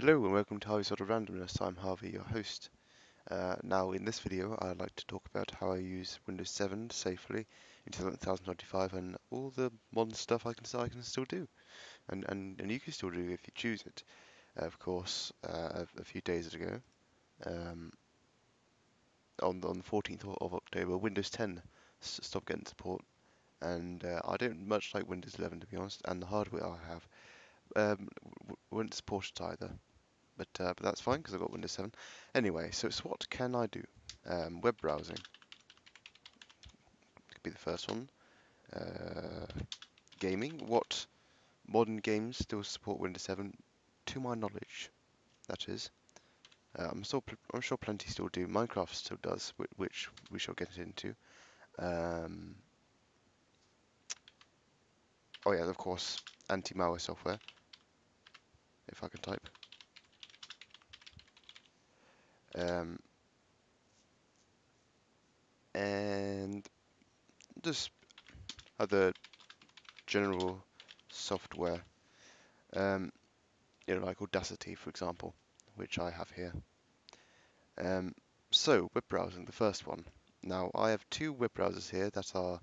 Hello and welcome to Harvey's World of Randomness. I'm Harvey, your host. Uh, now, in this video, I'd like to talk about how I use Windows 7 safely in 2025 and all the modern stuff I can I can still do, and and, and you can still do if you choose it. Uh, of course, uh, a, a, few days ago, um, on on the 14th of October, Windows 10 stopped getting support, and uh, I don't much like Windows 11 to be honest, and the hardware I have um, wouldn't support it either but, uh, but that's fine because I've got Windows 7. Anyway, so, so what can I do? Um, web browsing could be the first one. Uh, gaming, what modern games still support Windows 7? To my knowledge, that is. Uh, I'm, still I'm sure plenty still do. Minecraft still does, which, which we shall get into. Um, oh yeah, of course, anti-malware software. If I can type. Um, and just other general software, um, you know, like Audacity, for example, which I have here. Um, so, web browsing, the first one. Now, I have two web browsers here that are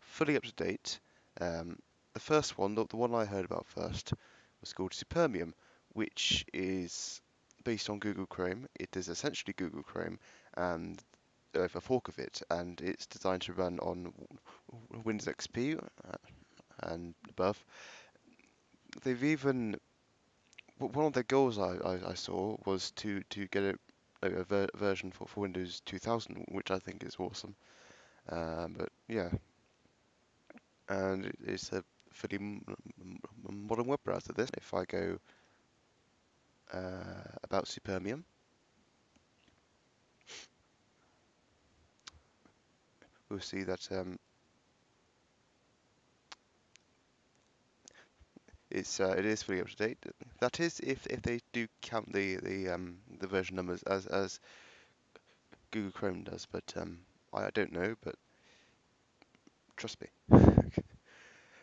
fully up to date. Um, the first one, the, the one I heard about first, was called Supermium, which is based on Google Chrome. It is essentially Google Chrome, and uh, a fork of it, and it's designed to run on Windows XP uh, and above. They've even one of their goals I, I, I saw was to to get a, a ver version for, for Windows 2000, which I think is awesome. Um, but yeah, and it's a fairly modern web browser. This, if I go uh, about Supermium. We'll see that um, it's uh, it is fully up to date. That is, if if they do count the the um, the version numbers as as Google Chrome does, but um, I, I don't know. But trust me.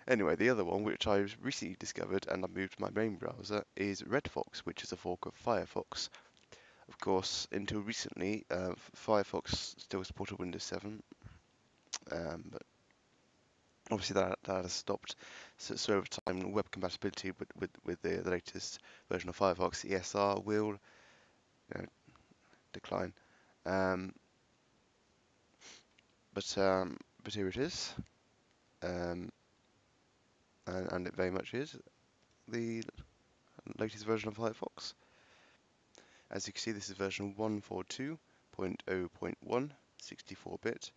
Anyway, the other one, which I recently discovered and I moved to my main browser, is RedFox, which is a fork of Firefox. Of course, until recently, uh, Firefox still supported Windows 7, um, but obviously that, that has stopped. So, so, over time, web compatibility with, with, with the, the latest version of Firefox ESR will you know, decline. Um, but um, but here it is, um, and, and, it very much is the latest version of Firefox. As you can see, this is version 142.0.1, 64-bit.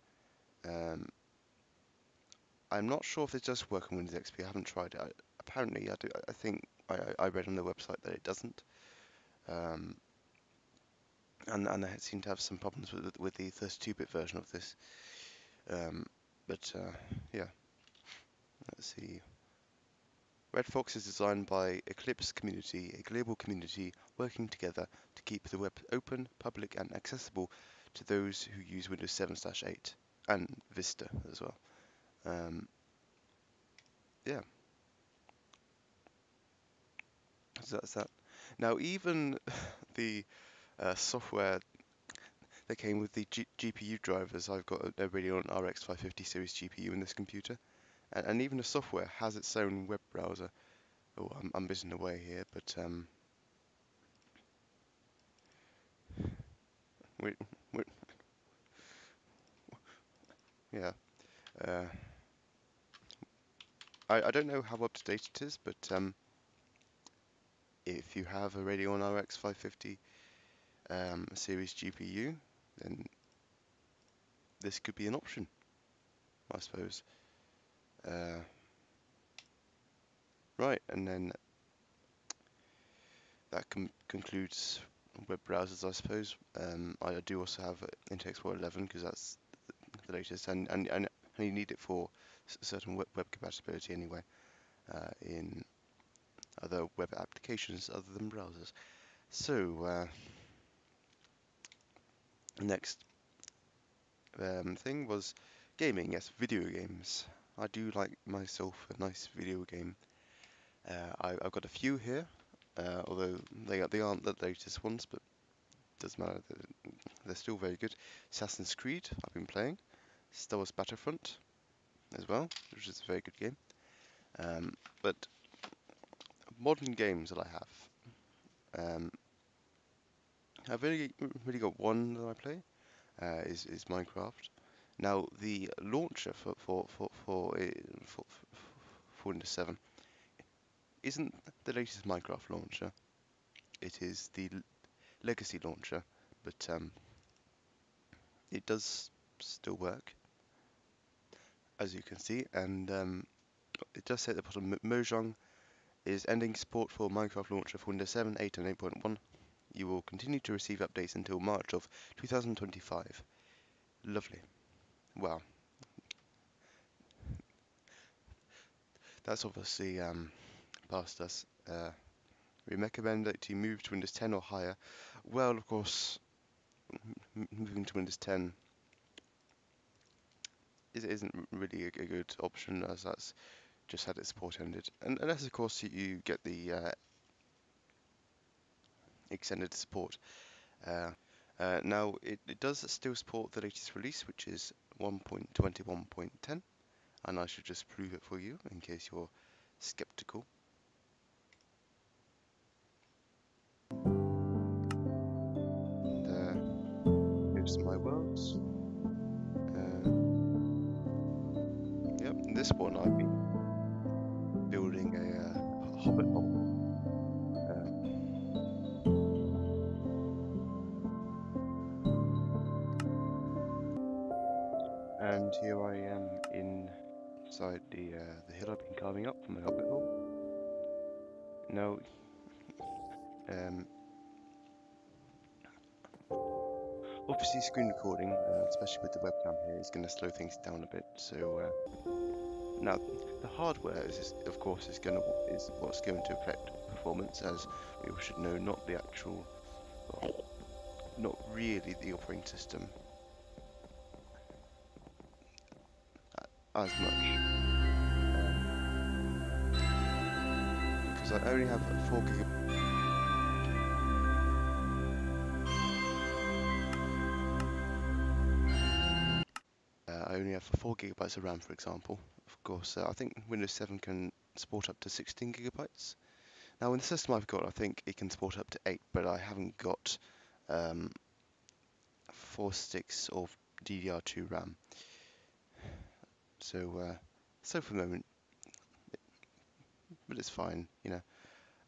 Um, I'm not sure if it does work on Windows XP. I haven't tried it. I, apparently, I do. I think I, I, read on the website that it doesn't. Um, and and I seem to have some problems with with the 32-bit version of this. Um, but uh, yeah, let's see. RedFox is designed by Eclipse Community, a global community working together to keep the web open, public, and accessible to those who use Windows 7/8 and Vista as well. Um, yeah. So that's that. Now, even the uh, software that came with the G GPU drivers, I've got a, a Radeon RX 550 series GPU in this computer, and, and, even the software has its own web browser. Oh, I'm, I'm missing away here, but um, wait, wait, yeah. Uh, I, I don't know how up to date it is, but um, if you have a Radeon RX 550 um, series GPU, then this could be an option, I suppose. Uh, right, and then that concludes web browsers, I suppose. Um, I do also have Internet Explorer 11 because that's the latest, and, and, and you need it for certain web, web compatibility anyway uh, in other web applications other than browsers. So, uh, next um, thing was gaming. Yes, video games. I do like myself a nice video game. Uh, I, have got a few here. uh, although they they aren't the latest ones, but doesn't matter. They're still very good. Assassin's Creed, I've been playing. Star Wars Battlefront as well, which is a very good game. Um, but modern games that I have, um, I've only really got one that I play. Uh, is is Minecraft. Now the launcher for for for for, uh, for, for Windows 7 isn't the latest Minecraft launcher. It is the legacy launcher, but um, it does still work, as you can see, and um, it does say at the bottom, Mojang is ending support for Minecraft launcher for Windows 7, 8 and 8.1. You will continue to receive updates until March of 2025. Lovely. Well, that's obviously um, past us. Uh, we recommend that you move to Windows 10 or higher. Well, of course, moving to Windows 10 isn't really a, a, good option as that's just had its support ended. And unless, of course, you, you get the uh, extended support. Uh, uh, now, it, it, does still support the latest release, which is 1.21.10, and I should just prove it for you in case you're skeptical. This one I've been building a, uh, hobbit hole. Uh, and here I am inside the uh, the hill I've been carving up for my hobbit hole. Now, um, Obviously screen recording, uh, especially with the webcam here, is going to slow things down a bit. So uh, now the hardware is, of course, is going to is what's going to affect performance, as we should know, not the actual, well, not really the operating system as much. Um, because I only have 4 gigabytes only have 4 gigabytes of RAM, for example. Of course, uh, I think Windows 7 can support up to 16 gigabytes. Now, in the system I've got, I think it can support up to 8, but I haven't got um, 4 sticks of DDR2 RAM. So, uh, so for the moment, but it's fine, you know.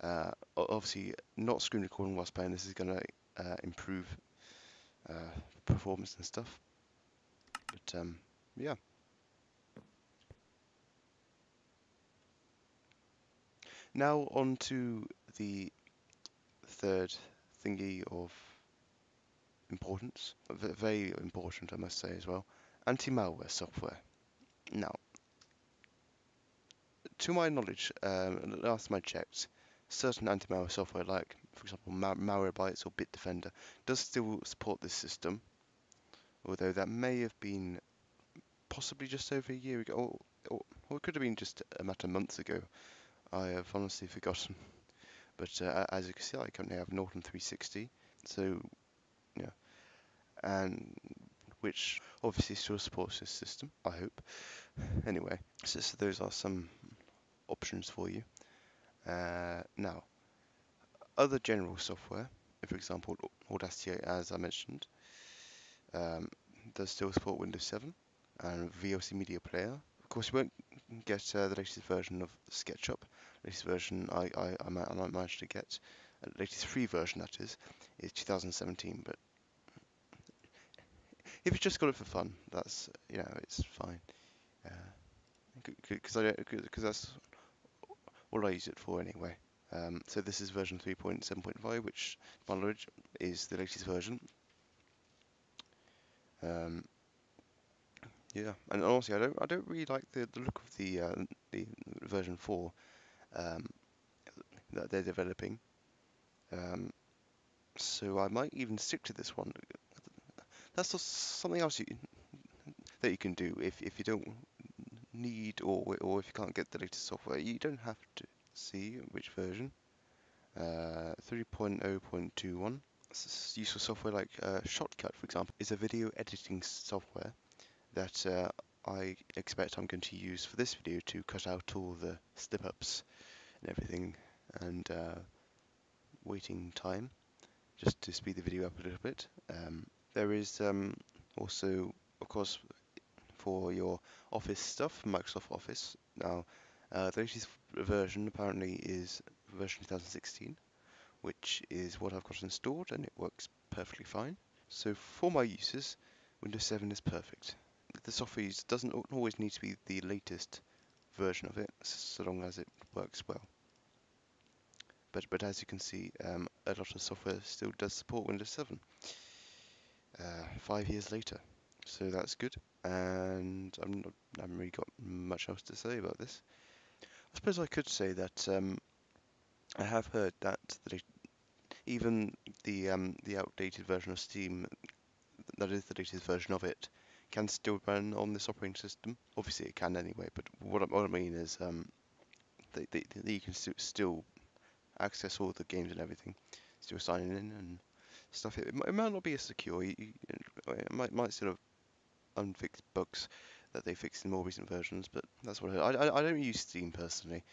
Uh, obviously, not screen recording whilst playing this is going to uh, improve uh, performance and stuff. But um, yeah. Now on to the third thingy of importance, very important I must say as well, anti-malware software. Now, to my knowledge, um, last time I checked, certain anti-malware software like, for example, Malwarebytes or Bitdefender does still support this system, although that may have been possibly just over a year ago, or, or, it could have been just a matter of months ago. I have honestly forgotten. But uh, as you can see, I currently have Norton 360, so yeah, and which obviously still supports this system. I hope. Anyway, so, so those are some options for you. Uh, now, other general software, for example, Audacity, as I mentioned, um, does still support Windows 7 and VLC Media Player. Of course, you won't get uh, the latest version of SketchUp. The latest version I, I, I, might, I to get, uh, the latest free version that is, is 2017. But if you just got it for fun, that's you know it's fine. Because uh, because that's all I use it for anyway. Um, so this is version 3.7.5, which, knowledge, is the latest version. Um, yeah, and honestly, I don't I don't really like the, the look of the uh, the version four um, that they're developing. Um, so I might even stick to this one. That's something else you, that you can do if if you don't need or or if you can't get the latest software. You don't have to see which version. Uh, 3.0.21 useful software like uh, Shotcut, for example, is a video editing software that uh, I expect I'm going to use for this video to cut out all the slip-ups and everything and uh, waiting time just to speed the video up a little bit. Um, there is um, also, of course, for your Office stuff, Microsoft Office. Now, uh, the latest version apparently is version 2016, which is what I've got installed, and it works perfectly fine. So for my uses, Windows 7 is perfect. The software doesn't always need to be the latest version of it, so long as it works well. But but as you can see, um, a lot of software still does support Windows 7. Uh, five years later, so that's good. And I'm not, I haven't really got much else to say about this. I suppose I could say that um, I have heard that the, even the um, the outdated version of Steam, that is the latest version of it, can still run on this operating system. Obviously, it can anyway. But what I, what I mean is, um, they, they, they, you can st still access all the games and everything, still signing in and stuff. It, it might not be as secure. You, you, it might might sort of unfixed bugs that they fixed in more recent versions, but that's what I heard. I, I, I don't use Steam personally,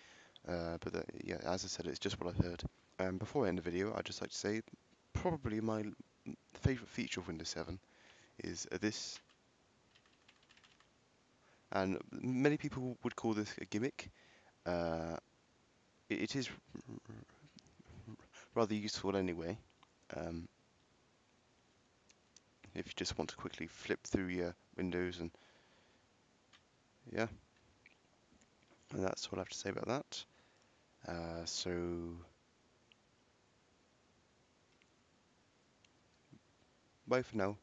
uh, but the, yeah, as I said, it's just what I've heard. Um, before I end the video, I'd just like to say probably my favourite feature of Windows 7 is uh, this. And many people would call this a gimmick. Uh, it, it is rather useful anyway. Um, if you just want to quickly flip through your windows and yeah and that's all I have to say about that uh, so bye for now